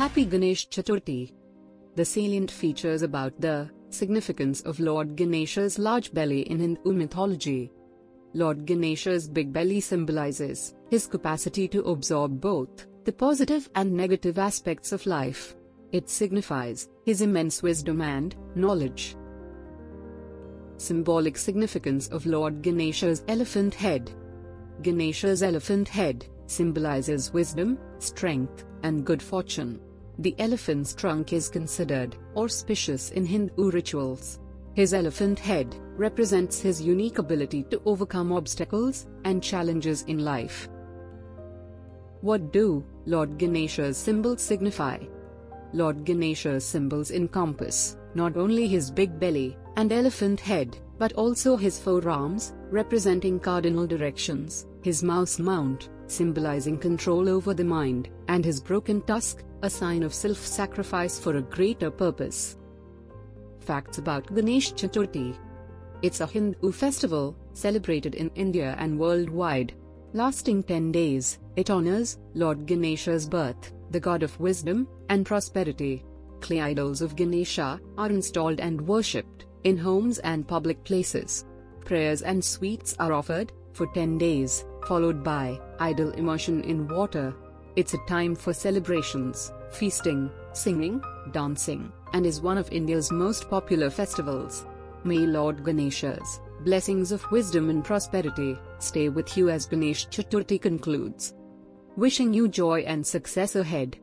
Happy Ganesh Chaturthi. The salient features about the significance of Lord Ganesha's large belly in Hindu mythology. Lord Ganesha's big belly symbolizes his capacity to absorb both the positive and negative aspects of life. It signifies his immense wisdom and knowledge. Symbolic significance of Lord Ganesha's elephant head. Ganesha's elephant head symbolizes wisdom, strength, and good fortune. The elephant's trunk is considered auspicious in Hindu rituals. His elephant head represents his unique ability to overcome obstacles and challenges in life. What do Lord Ganesha's symbols signify? Lord Ganesha's symbols encompass not only his big belly and elephant head, but also his forearms, representing cardinal directions, his mouse mount, symbolizing control over the mind, and his broken tusk, a sign of self-sacrifice for a greater purpose. Facts about Ganesh Chaturthi It's a Hindu festival, celebrated in India and worldwide. Lasting 10 days, it honors Lord Ganesha's birth, the god of wisdom and prosperity. Clay idols of Ganesha are installed and worshipped in homes and public places. Prayers and sweets are offered for 10 days, followed by idol immersion in water. It's a time for celebrations, feasting, singing, dancing, and is one of India's most popular festivals. May Lord Ganesha's blessings of wisdom and prosperity stay with you as Ganesh Chaturthi concludes. Wishing you joy and success ahead.